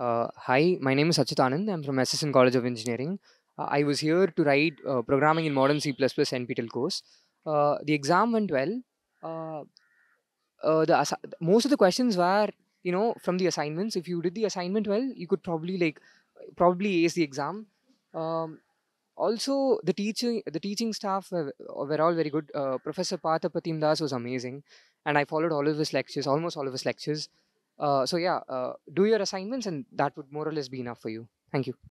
Uh, hi, my name is Sachit Anand. I'm from SSN College of Engineering. Uh, I was here to write uh, programming in modern C++ NPTEL course. Uh, the exam went well. Uh, uh, the most of the questions were, you know, from the assignments. If you did the assignment well, you could probably like probably ace the exam. Um, also, the teaching the teaching staff were, were all very good. Professor Partha Pratim Das was amazing, and I followed all of his lectures, almost all of his lectures. Uh, so yeah, uh, do your assignments, and that would more or less be enough for you. Thank you.